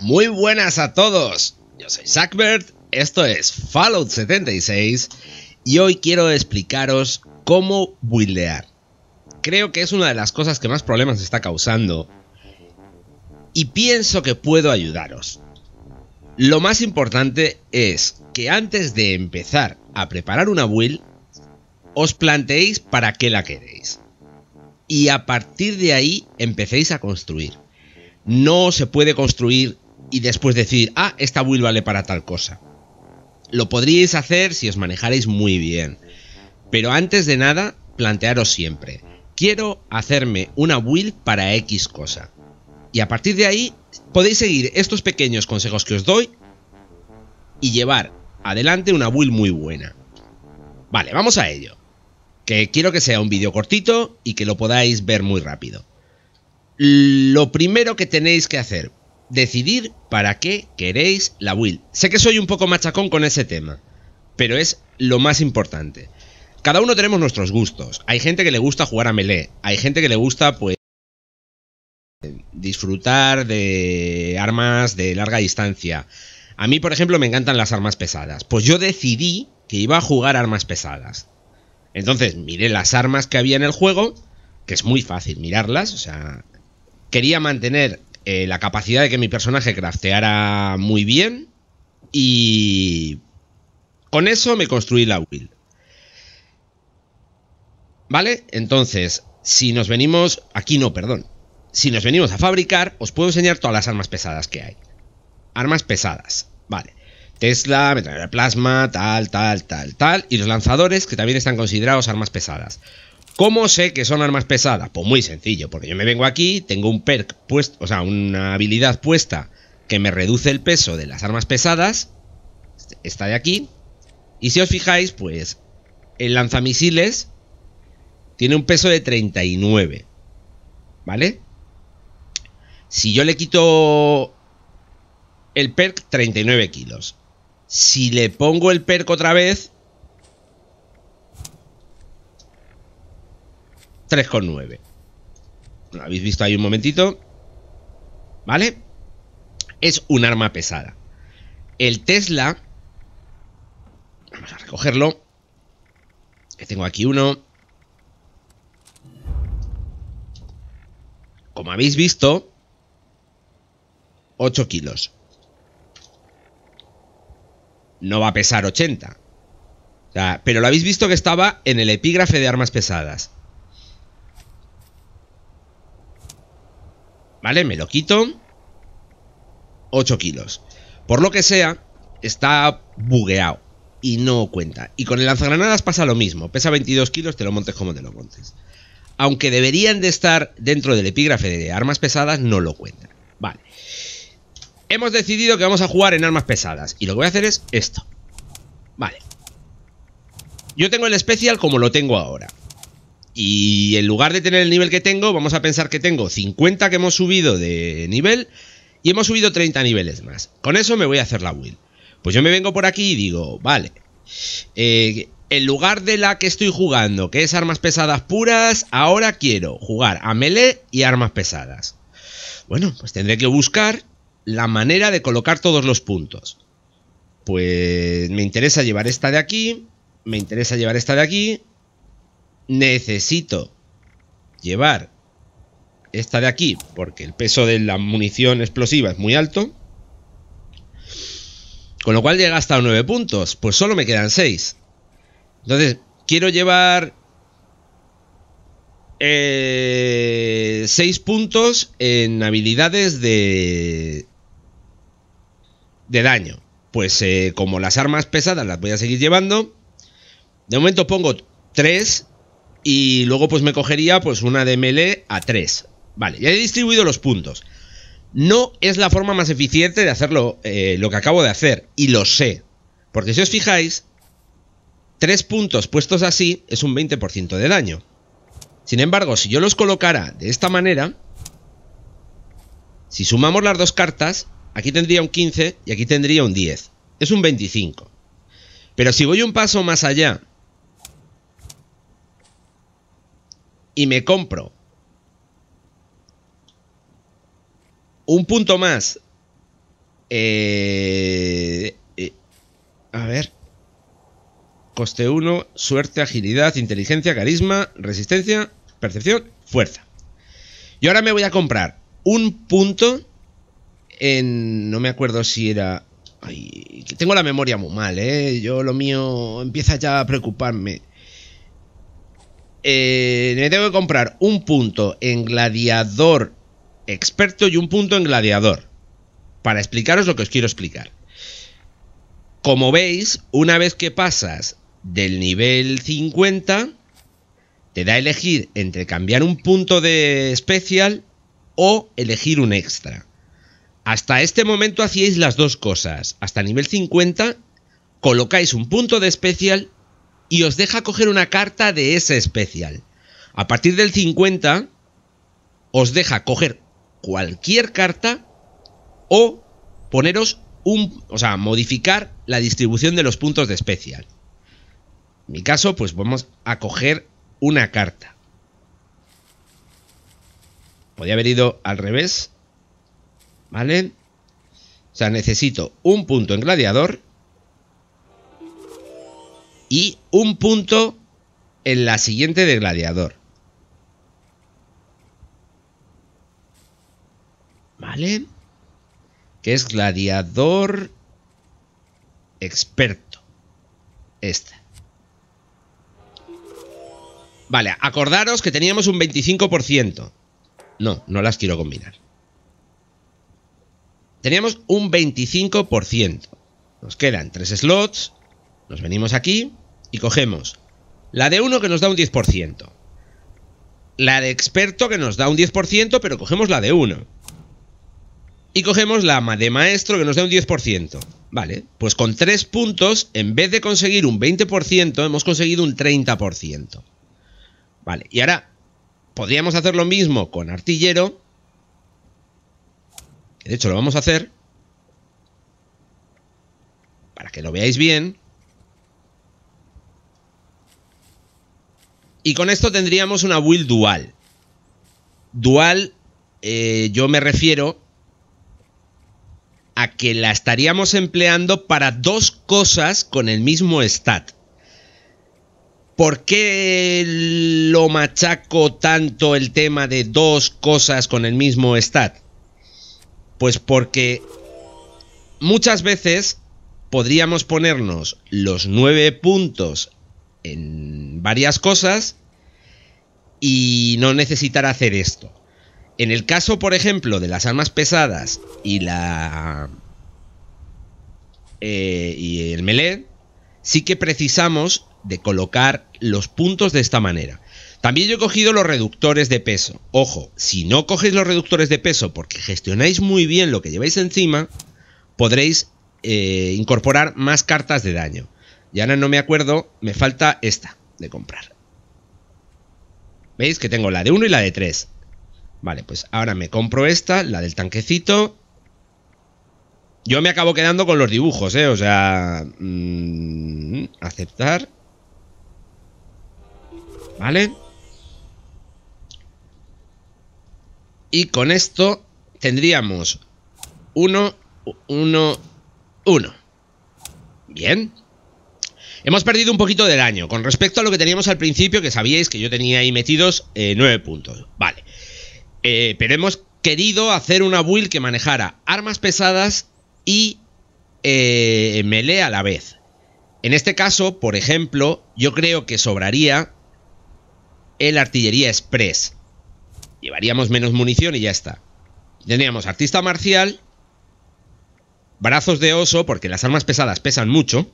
Muy buenas a todos. Yo soy Sackbert, esto es Fallout 76 y hoy quiero explicaros cómo buildear. Creo que es una de las cosas que más problemas está causando y pienso que puedo ayudaros. Lo más importante es que antes de empezar a preparar una build, os planteéis para qué la queréis. Y a partir de ahí empecéis a construir. No se puede construir y después decir, ah, esta build vale para tal cosa. Lo podríais hacer si os manejarais muy bien. Pero antes de nada, plantearos siempre, quiero hacerme una build para X cosa. Y a partir de ahí, podéis seguir estos pequeños consejos que os doy y llevar adelante una build muy buena. Vale, vamos a ello. Que quiero que sea un vídeo cortito y que lo podáis ver muy rápido. Lo primero que tenéis que hacer, decidir para qué queréis la build. Sé que soy un poco machacón con ese tema, pero es lo más importante. Cada uno tenemos nuestros gustos. Hay gente que le gusta jugar a melee, hay gente que le gusta pues disfrutar de armas de larga distancia. A mí, por ejemplo, me encantan las armas pesadas. Pues yo decidí que iba a jugar armas pesadas. Entonces miré las armas que había en el juego, que es muy fácil mirarlas, o sea, quería mantener eh, la capacidad de que mi personaje crafteara muy bien y con eso me construí la build. ¿Vale? Entonces, si nos venimos... Aquí no, perdón. Si nos venimos a fabricar, os puedo enseñar todas las armas pesadas que hay. Armas pesadas. Vale. Tesla, metralladora de plasma, tal, tal, tal, tal. Y los lanzadores, que también están considerados armas pesadas. ¿Cómo sé que son armas pesadas? Pues muy sencillo, porque yo me vengo aquí, tengo un perk puesto, o sea, una habilidad puesta que me reduce el peso de las armas pesadas. Esta de aquí. Y si os fijáis, pues el lanzamisiles tiene un peso de 39. ¿Vale? Si yo le quito el perk, 39 kilos. Si le pongo el perk otra vez, 3,9. Lo habéis visto ahí un momentito. ¿Vale? Es un arma pesada. El Tesla. Vamos a recogerlo. Que tengo aquí uno. Como habéis visto, 8 kilos. No va a pesar 80. pero lo habéis visto que estaba en el epígrafe de armas pesadas. ¿Vale? Me lo quito. 8 kilos. Por lo que sea, está bugueado. Y no cuenta. Y con el lanzagranadas pasa lo mismo. Pesa 22 kilos, te lo montes como te lo montes. Aunque deberían de estar dentro del epígrafe de armas pesadas, no lo cuentan. Vale. Hemos decidido que vamos a jugar en armas pesadas. Y lo que voy a hacer es esto. Vale. Yo tengo el especial como lo tengo ahora. Y en lugar de tener el nivel que tengo, vamos a pensar que tengo 50 que hemos subido de nivel y hemos subido 30 niveles más. Con eso me voy a hacer la build. Pues yo me vengo por aquí y digo, vale, eh, en lugar de la que estoy jugando, que es armas pesadas puras, ahora quiero jugar a melee y armas pesadas. Bueno, pues tendré que buscar la manera de colocar todos los puntos. Pues me interesa llevar esta de aquí, me interesa llevar esta de aquí, necesito llevar esta de aquí porque el peso de la munición explosiva es muy alto. Con lo cual llega hasta 9 puntos. Pues solo me quedan 6. Entonces, quiero llevar 6 eh, puntos en habilidades de, de daño. Pues eh, como las armas pesadas las voy a seguir llevando. De momento pongo 3 y luego pues me cogería pues una de melee a 3. Vale, ya he distribuido los puntos. No es la forma más eficiente de hacerlo eh, lo que acabo de hacer. Y lo sé. Porque si os fijáis, 3 puntos puestos así es un 20% de daño. Sin embargo, si yo los colocara de esta manera, si sumamos las dos cartas, aquí tendría un 15 y aquí tendría un 10. Es un 25. Pero si voy un paso más allá y me compro un punto más Eh, eh, a ver. Coste 1, suerte, agilidad, inteligencia, carisma, resistencia, percepción, fuerza. Y ahora me voy a comprar un punto en... No me acuerdo si era... Ay, tengo la memoria muy mal, ¿eh? Yo lo mío empieza ya a preocuparme. Eh, me tengo que comprar un punto en gladiador experto y un punto en gladiador. Para explicaros lo que os quiero explicar. Como veis, una vez que pasas del nivel 50, te da a elegir entre cambiar un punto de especial o elegir un extra. Hasta este momento hacíais las dos cosas. Hasta nivel 50 colocáis un punto de especial y os deja coger una carta de ese especial. A partir del 50 os deja coger cualquier carta o poneros un, o sea, modificar la distribución de los puntos de especial. En mi caso, pues vamos a coger una carta. Podría haber ido al revés. ¿Vale? O sea, necesito un punto en gladiador y un punto en la siguiente de gladiador. ¿Vale? Que es gladiador experto. Esta. Vale, acordaros que teníamos un 25%. No, no las quiero combinar. Teníamos un 25%. Nos quedan tres slots. Nos venimos aquí y cogemos la de uno que nos da un 10%. La de experto que nos da un 10%, pero cogemos la de uno. Y cogemos la de maestro que nos da un 10%. Vale, pues con tres puntos, en vez de conseguir un 20%, hemos conseguido un 30%. Vale, y ahora podríamos hacer lo mismo con artillero. De hecho, lo vamos a hacer. Para que lo veáis bien. Y con esto tendríamos una build dual. Dual, eh, yo me refiero a que la estaríamos empleando para dos cosas con el mismo stat. ¿Por qué lo machaco tanto el tema de dos cosas con el mismo stat? Pues porque muchas veces podríamos ponernos los nueve puntos en varias cosas y no necesitar hacer esto. En el caso, por ejemplo, de las armas pesadas y la. Eh, y el melee, sí que precisamos de colocar los puntos de esta manera. También yo he cogido los reductores de peso. Ojo, si no cogéis los reductores de peso porque gestionáis muy bien lo que lleváis encima, podréis eh, incorporar más cartas de daño. Y ahora no me acuerdo, me falta esta de comprar. ¿Veis que tengo la de 1 y la de 3? Vale, pues ahora me compro esta, la del tanquecito. Yo me acabo quedando con los dibujos, ¿eh? O sea... Mm, aceptar. ¿Vale? Y con esto tendríamos 1, 1, 1. Bien. Hemos perdido un poquito de daño con respecto a lo que teníamos al principio, que sabíais que yo tenía ahí metidos 9 eh, puntos. Vale. Eh, pero hemos querido hacer una build que manejara armas pesadas y eh, melee a la vez. En este caso, por ejemplo, yo creo que sobraría el artillería express. Llevaríamos menos munición y ya está. Tendríamos artista marcial, brazos de oso, porque las armas pesadas pesan mucho,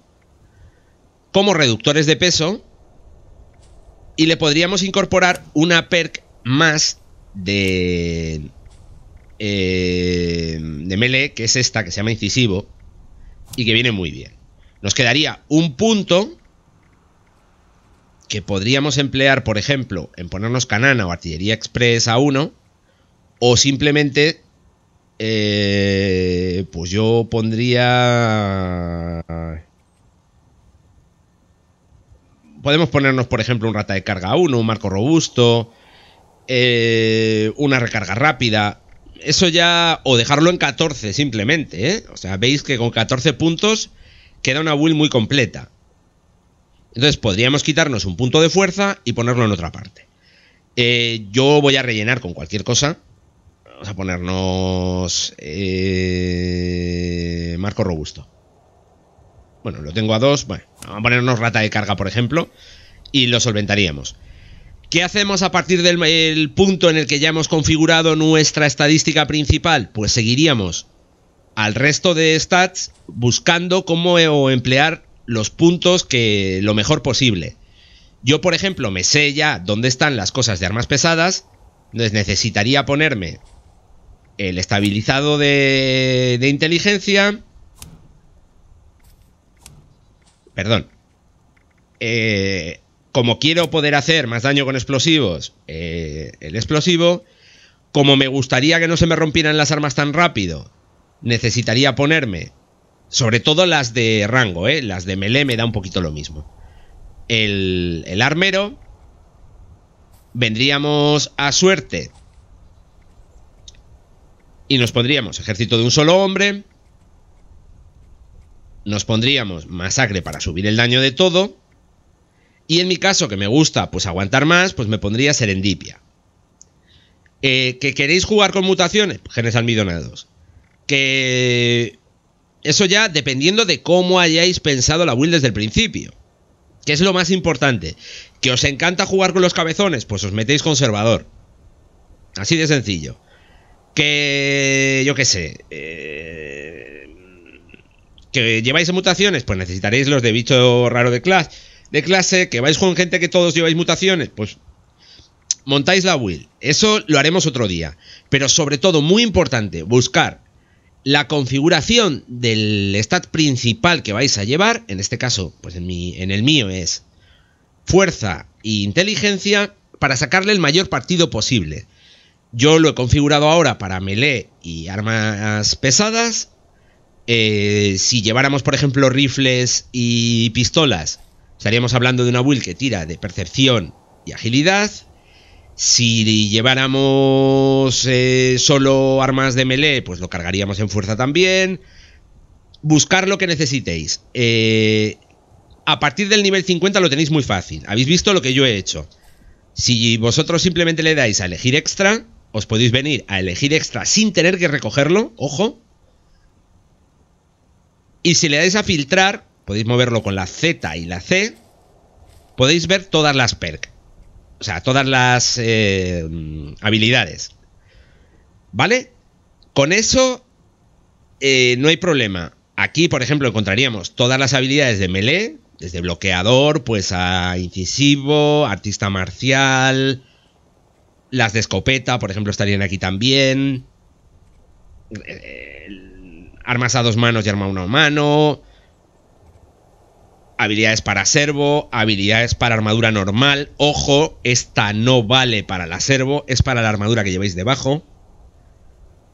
como reductores de peso, y le podríamos incorporar una perk más de, eh, de melee, que es esta, que se llama incisivo, y que viene muy bien. Nos quedaría un punto que podríamos emplear, por ejemplo, en ponernos canana o artillería express a 1, o simplemente, eh, pues yo pondría... Podemos ponernos, por ejemplo, un rata de carga a 1, un marco robusto, eh, una recarga rápida. eso ya... O dejarlo en 14 simplemente, ¿eh? O sea, veis que con 14 puntos queda una build muy completa. Entonces podríamos quitarnos un punto de fuerza y ponerlo en otra parte. Eh, yo voy a rellenar con cualquier cosa. Vamos a ponernos... Eh, marco robusto. Bueno, lo tengo a dos. Bueno, vamos a ponernos rata de carga, por ejemplo. Y lo solventaríamos. ¿Qué hacemos a partir del punto en el que ya hemos configurado nuestra estadística principal? Pues seguiríamos al resto de stats buscando cómo emplear los puntos que lo mejor posible. Yo, por ejemplo, me sé ya dónde están las cosas de armas pesadas, entonces necesitaría ponerme el estabilizado de, de inteligencia. Perdón. Eh, como quiero poder hacer más daño con explosivos, eh, el explosivo, como me gustaría que no se me rompieran las armas tan rápido, necesitaría ponerme, sobre todo las de rango, eh, las de melee me da un poquito lo mismo. El, el armero, vendríamos a suerte y nos pondríamos ejército de un solo hombre, nos pondríamos masacre para subir el daño de todo, y en mi caso, que me gusta pues aguantar más, pues me pondría serendipia. Eh, ¿Que queréis jugar con mutaciones? Genes almidonados. Que... Eso ya dependiendo de cómo hayáis pensado la build desde el principio. Que es lo más importante. ¿Que os encanta jugar con los cabezones? Pues os metéis conservador. Así de sencillo. Que... Yo qué sé. Eh, que lleváis mutaciones, pues necesitaréis los de bicho raro de clase de clase, que vais con gente que todos lleváis mutaciones, pues montáis la will. Eso lo haremos otro día. Pero sobre todo, muy importante, buscar la configuración del stat principal que vais a llevar. En este caso, pues en, mi, en el mío es fuerza e inteligencia para sacarle el mayor partido posible. Yo lo he configurado ahora para melee y armas pesadas. Eh, si lleváramos, por ejemplo, rifles y pistolas, Estaríamos hablando de una build que tira de percepción y agilidad. Si lleváramos eh, solo armas de melee, pues lo cargaríamos en fuerza también. Buscar lo que necesitéis. Eh, a partir del nivel 50 lo tenéis muy fácil. Habéis visto lo que yo he hecho. Si vosotros simplemente le dais a elegir extra, os podéis venir a elegir extra sin tener que recogerlo, ojo. Y si le dais a filtrar, podéis moverlo con la Z y la C, podéis ver todas las perk. O sea, todas las eh, habilidades. ¿Vale? Con eso eh, no hay problema. Aquí, por ejemplo, encontraríamos todas las habilidades de melee, desde bloqueador, pues a incisivo, artista marcial, las de escopeta, por ejemplo, estarían aquí también. Eh, armas a dos manos y arma a una mano habilidades para servo, habilidades para armadura normal. Ojo, esta no vale para la servo, es para la armadura que lleváis debajo.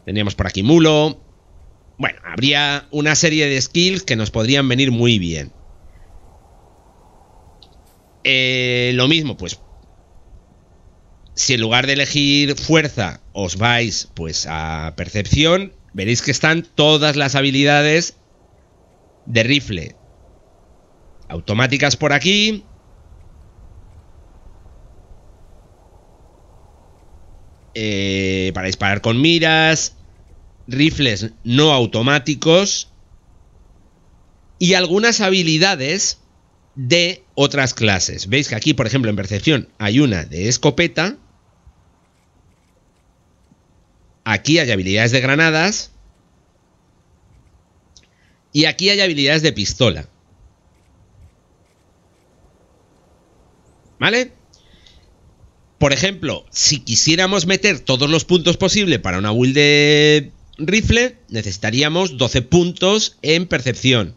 Tendríamos por aquí mulo. Bueno, habría una serie de skills que nos podrían venir muy bien. Eh, lo mismo, pues. Si en lugar de elegir fuerza os vais pues a percepción, veréis que están todas las habilidades de rifle, automáticas por aquí. Eh, para disparar con miras. Rifles no automáticos. Y algunas habilidades de otras clases. Veis que aquí, por ejemplo, en percepción hay una de escopeta. Aquí hay habilidades de granadas. Y aquí hay habilidades de pistola. ¿Vale? Por ejemplo, si quisiéramos meter todos los puntos posibles para una build de rifle, necesitaríamos 12 puntos en percepción.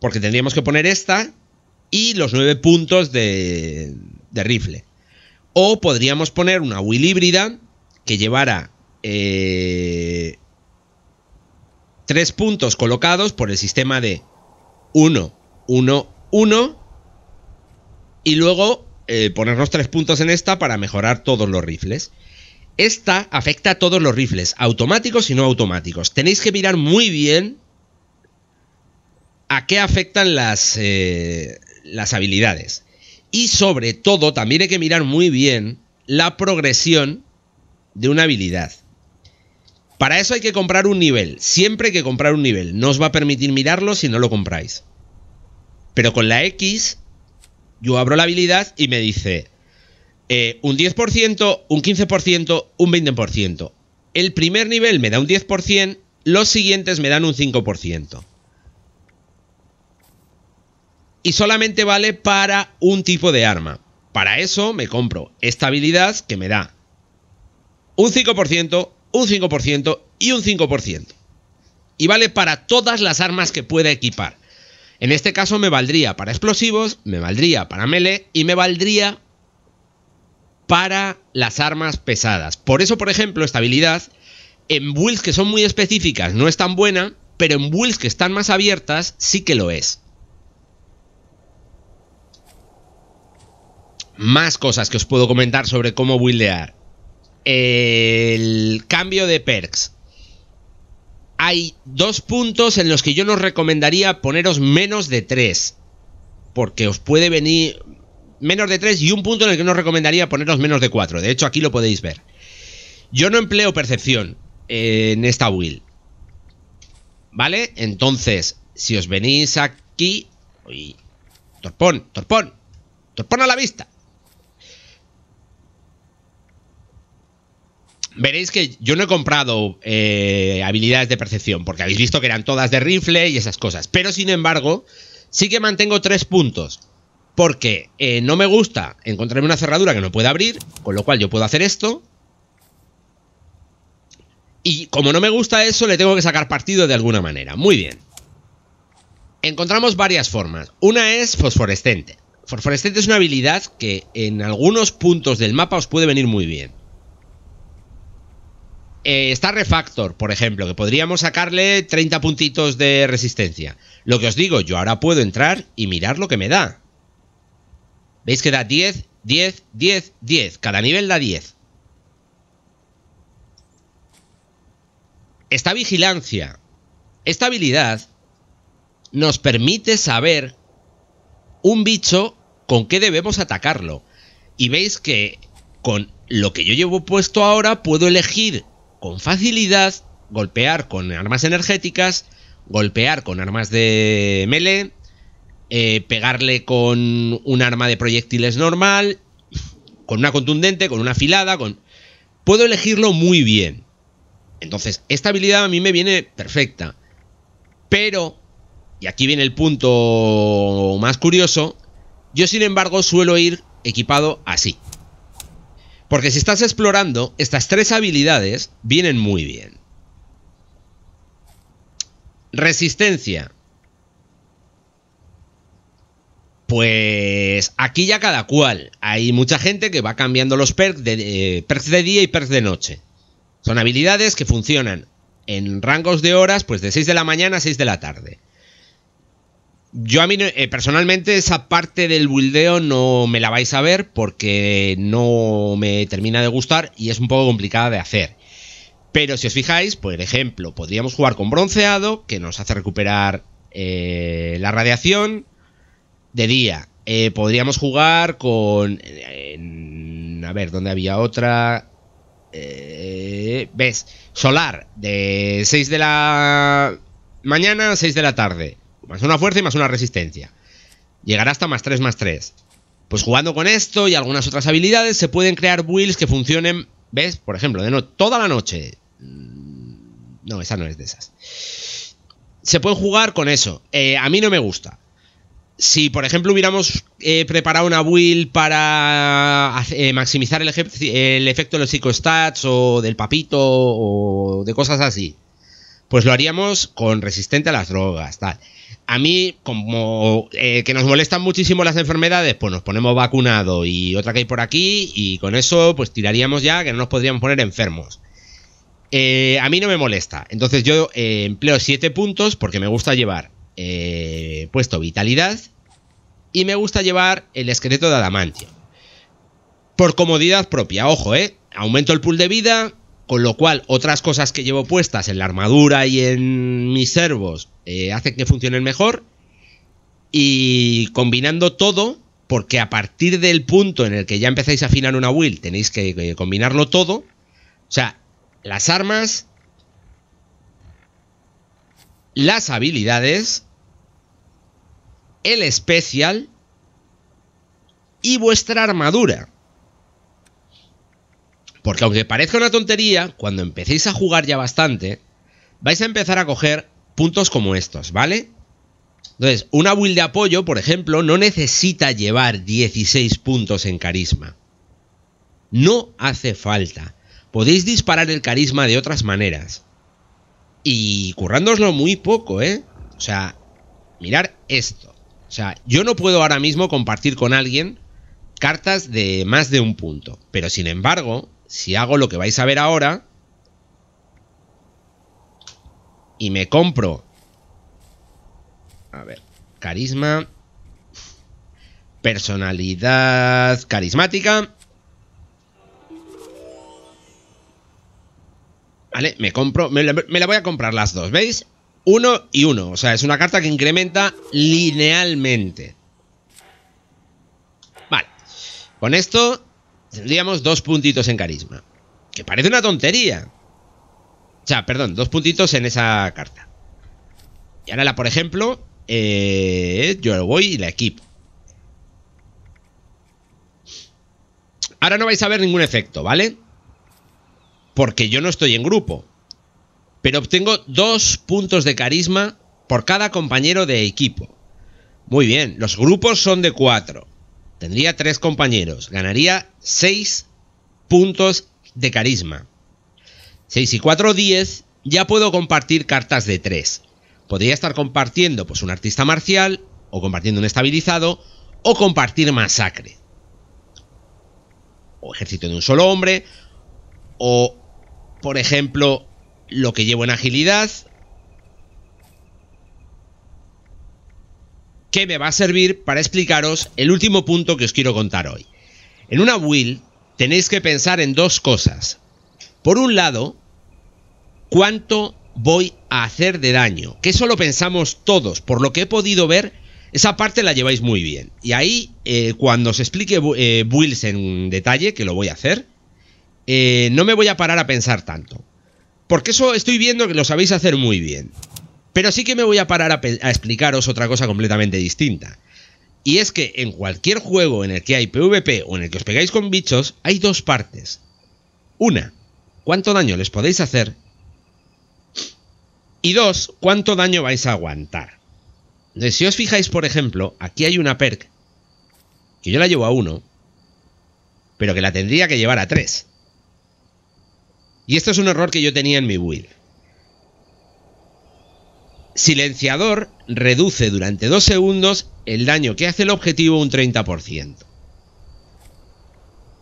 Porque tendríamos que poner esta y los 9 puntos de, de rifle. O podríamos poner una will híbrida que llevara eh, 3 puntos colocados por el sistema de 1, 1, 1. Y luego eh, ponernos tres puntos en esta para mejorar todos los rifles. Esta afecta a todos los rifles, automáticos y no automáticos. Tenéis que mirar muy bien a qué afectan las, eh, las habilidades. Y sobre todo, también hay que mirar muy bien la progresión de una habilidad. Para eso hay que comprar un nivel. Siempre hay que comprar un nivel. No os va a permitir mirarlo si no lo compráis. Pero con la X, yo abro la habilidad y me dice eh, un 10%, un 15%, un 20%. El primer nivel me da un 10%, los siguientes me dan un 5%. Y solamente vale para un tipo de arma. Para eso me compro esta habilidad que me da un 5%, un 5% y un 5%. Y vale para todas las armas que pueda equipar. En este caso me valdría para explosivos, me valdría para melee y me valdría para las armas pesadas. Por eso, por ejemplo, esta habilidad en builds que son muy específicas no es tan buena, pero en builds que están más abiertas sí que lo es. Más cosas que os puedo comentar sobre cómo buildear. El cambio de perks. Hay dos puntos en los que yo nos recomendaría poneros menos de 3. Porque os puede venir menos de 3 y un punto en el que nos recomendaría poneros menos de 4. De hecho, aquí lo podéis ver. Yo no empleo percepción en esta build. ¿Vale? Entonces, si os venís aquí... Uy, torpón, torpón. Torpón a la vista. Veréis que yo no he comprado eh, habilidades de percepción, porque habéis visto que eran todas de rifle y esas cosas. Pero sin embargo, sí que mantengo tres puntos. Porque eh, no me gusta encontrarme una cerradura que no pueda abrir, con lo cual yo puedo hacer esto. Y como no me gusta eso, le tengo que sacar partido de alguna manera. Muy bien. Encontramos varias formas. Una es fosforescente. Fosforescente es una habilidad que en algunos puntos del mapa os puede venir muy bien. Eh, está Refactor, por ejemplo, que podríamos sacarle 30 puntitos de resistencia. Lo que os digo, yo ahora puedo entrar y mirar lo que me da. ¿Veis que da 10, 10, 10, 10? Cada nivel da 10. Esta vigilancia, esta habilidad, nos permite saber un bicho con qué debemos atacarlo. Y veis que con lo que yo llevo puesto ahora puedo elegir con facilidad golpear con armas energéticas, golpear con armas de melee, eh, pegarle con un arma de proyectiles normal, con una contundente, con una afilada, con... Puedo elegirlo muy bien. Entonces, esta habilidad a mí me viene perfecta. Pero, y aquí viene el punto más curioso, yo sin embargo suelo ir equipado así. Porque si estás explorando, estas tres habilidades vienen muy bien. Resistencia. Pues aquí ya cada cual. Hay mucha gente que va cambiando los perks de, eh, perks de día y perks de noche. Son habilidades que funcionan en rangos de horas, pues de 6 de la mañana a 6 de la tarde. Yo a mí eh, personalmente esa parte del buildeo no me la vais a ver porque no me termina de gustar y es un poco complicada de hacer. Pero si os fijáis, por ejemplo, podríamos jugar con bronceado que nos hace recuperar eh, la radiación de día. Eh, podríamos jugar con... a ver, ¿dónde había otra? ¿Ves? Solar de 6 de la mañana a 6 de la tarde más una fuerza y más una resistencia. Llegará hasta más 3 más 3. Pues jugando con esto y algunas otras habilidades se pueden crear builds que funcionen, ¿ves? Por ejemplo, de no, toda la noche. Mm, no, esa no es de esas. Se puede jugar con eso. Eh, a mí no me gusta. Si, por ejemplo, hubiéramos eh, preparado una build para eh, maximizar el, efecto de los psicostats o del papito o de cosas así, pues lo haríamos con resistente a las drogas, tal. A mí, como eh, que nos molestan muchísimo las enfermedades, pues nos ponemos vacunado y otra que hay por aquí y con eso pues tiraríamos ya que no nos podríamos poner enfermos. Eh, a mí no me molesta. Entonces yo eh, empleo 7 puntos porque me gusta llevar puesto vitalidad y me gusta llevar el esqueleto de adamantio. Por comodidad propia, ojo, ¿eh? aumento el pool de vida, con lo cual otras cosas que llevo puestas en la armadura y en mis servos eh, hacen que funcionen mejor. Y combinando todo, porque a partir del punto en el que ya empezáis a afinar una build, tenéis que combinarlo todo. O sea, las armas, las habilidades, el especial y vuestra armadura. Porque aunque parezca una tontería, cuando empecéis a jugar ya bastante, vais a empezar a coger puntos como estos, ¿vale? Entonces, una build de apoyo, por ejemplo, no necesita llevar 16 puntos en carisma. No hace falta. Podéis disparar el carisma de otras maneras. Y currándoslo muy poco, ¿eh? O sea, mirar esto. O sea, yo no puedo ahora mismo compartir con alguien cartas de más de un punto. Pero sin embargo, si hago lo que vais a ver ahora y me compro a ver, carisma personalidad carismática Vale, me compro, me la, voy a comprar las dos, ¿veis? Uno y uno, o sea, es una carta que incrementa linealmente. Vale, con esto tendríamos dos puntitos en carisma. Que parece una tontería. O sea, perdón, dos puntitos en esa carta. Y ahora la, por ejemplo, eh, yo voy y la equipo. Ahora no vais a ver ningún efecto, ¿vale? Porque yo no estoy en grupo. Pero obtengo dos puntos de carisma por cada compañero de equipo. Muy bien, los grupos son de cuatro. Tendría tres compañeros. Ganaría 6 puntos de carisma. 6 y 4, 10. Ya puedo compartir cartas de 3. Podría estar compartiendo pues, un artista marcial, o compartiendo un estabilizado, o compartir masacre. O ejército de un solo hombre, o, por ejemplo, lo que llevo en agilidad, que me va a servir para explicaros el último punto que os quiero contar hoy. En una will tenéis que pensar en dos cosas. Por un lado, cuánto voy a hacer de daño, que eso lo pensamos todos, por lo que he podido ver, esa parte la lleváis muy bien. Y ahí, eh, cuando os explique eh, builds en detalle, que lo voy a hacer, eh, no me voy a parar a pensar tanto. Porque eso estoy viendo que lo sabéis hacer muy bien. Pero sí que me voy a parar a, explicaros otra cosa completamente distinta. Y es que en cualquier juego en el que hay PvP o en el que os pegáis con bichos, hay dos partes. Una, cuánto daño les podéis hacer. Y dos, cuánto daño vais a aguantar. Si os fijáis, por ejemplo, aquí hay una perk que yo la llevo a uno, pero que la tendría que llevar a tres. Y esto es un error que yo tenía en mi build. Silenciador reduce durante 2 segundos el daño que hace el objetivo un 30%.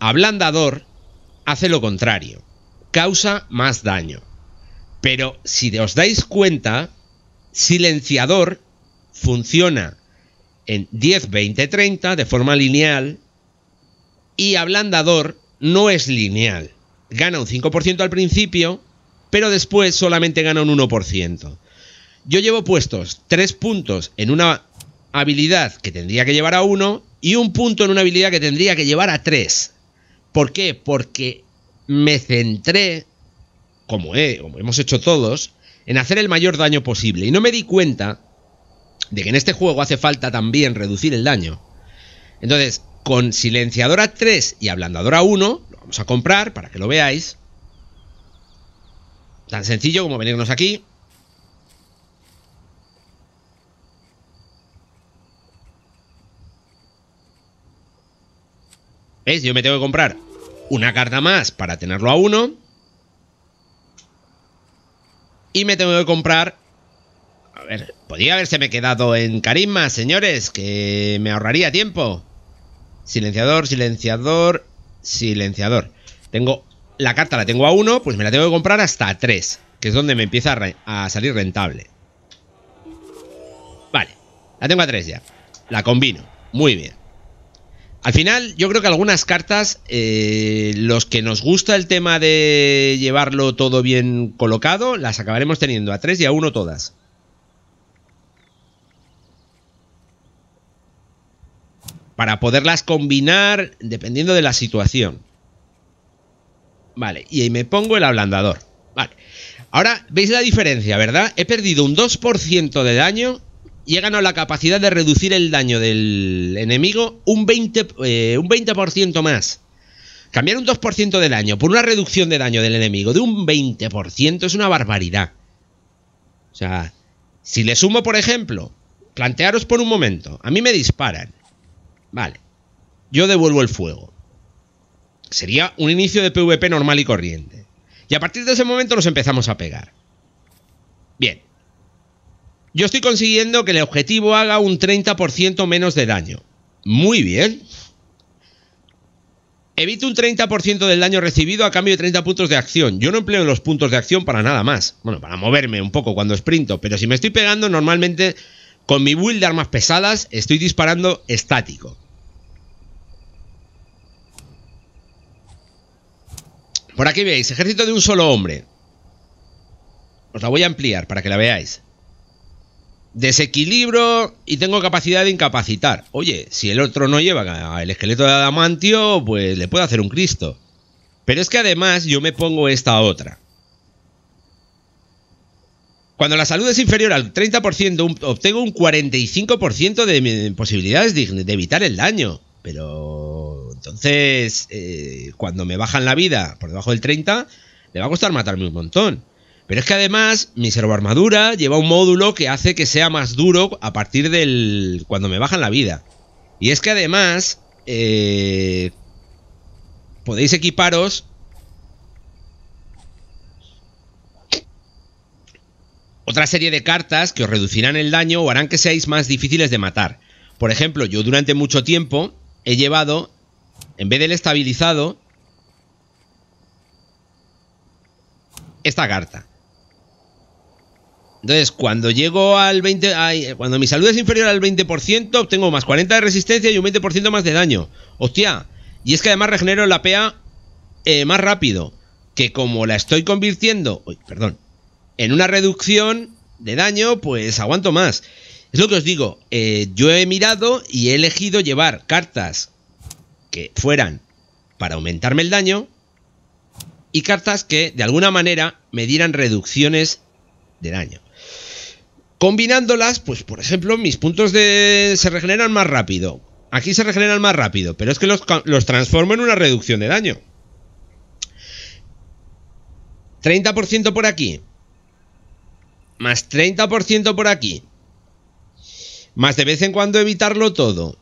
Ablandador hace lo contrario, causa más daño. Pero si os dais cuenta, silenciador funciona en 10, 20, 30 de forma lineal y ablandador no es lineal. Gana un 5% al principio, pero después solamente gana un 1%. Yo llevo puestos 3 puntos en una habilidad que tendría que llevar a 1 y un punto en una habilidad que tendría que llevar a 3. ¿Por qué? Porque me centré, como, como hemos hecho todos, en hacer el mayor daño posible. Y no me di cuenta de que en este juego hace falta también reducir el daño. Entonces, con silenciador a 3 y ablandador a 1, lo vamos a comprar para que lo veáis. Tan sencillo como venirnos aquí, Yo me tengo que comprar una carta más para tenerlo a uno. Y me tengo que comprar... A ver, podría haberse me quedado en carisma, señores, que me ahorraría tiempo. Silenciador, silenciador, silenciador. Tengo... La carta la tengo a uno, pues me la tengo que comprar hasta tres, que es donde me empieza a, a salir rentable. Vale, la tengo a tres ya. La combino. Muy bien. Al final, yo creo que algunas cartas, eh, los que nos gusta el tema de llevarlo todo bien colocado, las acabaremos teniendo a 3 y a 1 todas. Para poderlas combinar dependiendo de la situación. Vale, y ahí me pongo el ablandador. Vale. Ahora, ¿veis la diferencia, verdad? He perdido un 2% de daño y ganado la capacidad de reducir el daño del enemigo un 20%, eh, un 20 más. Cambiar un 2% de daño por una reducción de daño del enemigo de un 20% es una barbaridad. O sea, si le sumo, por ejemplo, plantearos por un momento, a mí me disparan. Vale, yo devuelvo el fuego. Sería un inicio de PvP normal y corriente. Y a partir de ese momento nos empezamos a pegar. Bien, yo estoy consiguiendo que el objetivo haga un 30% menos de daño. Muy bien. Evito un 30% del daño recibido a cambio de 30 puntos de acción. Yo no empleo los puntos de acción para nada más. Bueno, para moverme un poco cuando sprinto. Pero si me estoy pegando, normalmente con mi build de armas pesadas estoy disparando estático. Por aquí veis, ejército de un solo hombre. Os la voy a ampliar para que la veáis. Desequilibro y tengo capacidad de incapacitar. Oye, si el otro no lleva el esqueleto de adamantio, pues le puedo hacer un Cristo. Pero es que además yo me pongo esta otra. Cuando la salud es inferior al 30%, obtengo un 45% de posibilidades de, evitar el daño. Pero entonces, eh, cuando me bajan la vida por debajo del 30, le va a costar matarme un montón. Pero es que además mi servoarmadura lleva un módulo que hace que sea más duro a partir del... cuando me bajan la vida. Y es que además eh, podéis equiparos otra serie de cartas que os reducirán el daño o harán que seáis más difíciles de matar. Por ejemplo, yo durante mucho tiempo he llevado, en vez del estabilizado, esta carta. Entonces, cuando llego al 20, cuando mi salud es inferior al 20%, obtengo más 40 de resistencia y un 20% más de daño. Hostia, y es que además regenero la PA eh, más rápido, que como la estoy convirtiendo, perdón, en una reducción de daño, pues aguanto más. Es lo que os digo, eh, yo he mirado y he elegido llevar cartas que fueran para aumentarme el daño y cartas que de alguna manera me dieran reducciones de daño. Combinándolas, pues por ejemplo, mis puntos de... se regeneran más rápido. Aquí se regeneran más rápido, pero es que los, transformo en una reducción de daño. 30% por aquí. Más 30% por aquí. Más de vez en cuando evitarlo todo.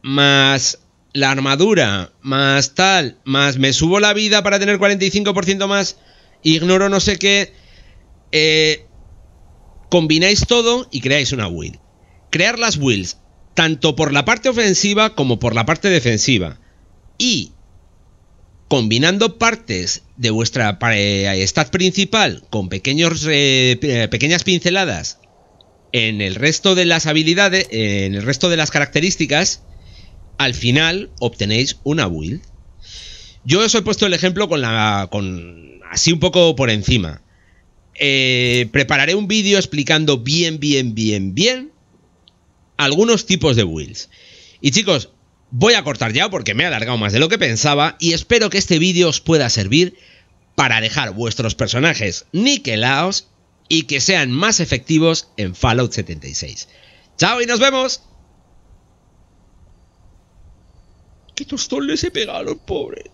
Más la armadura. Más tal. Más me subo la vida para tener 45% más. Ignoro no sé qué. Eh, combináis todo y creáis una will. Crear las wills tanto por la parte ofensiva como por la parte defensiva. Y combinando partes de vuestra eh, stat principal con pequeños, eh, pequeñas pinceladas en el resto de las habilidades, en el resto de las características, al final obtenéis una build. Yo os he puesto el ejemplo con la. con. así un poco por encima. Eh, prepararé un vídeo explicando bien, bien, bien, bien algunos tipos de builds. Y chicos, voy a cortar ya porque me he alargado más de lo que pensaba y espero que este vídeo os pueda servir para dejar vuestros personajes niquelados y que sean más efectivos en Fallout 76. ¡Chao y nos vemos! ¡Qué tostón les he pegado pobres!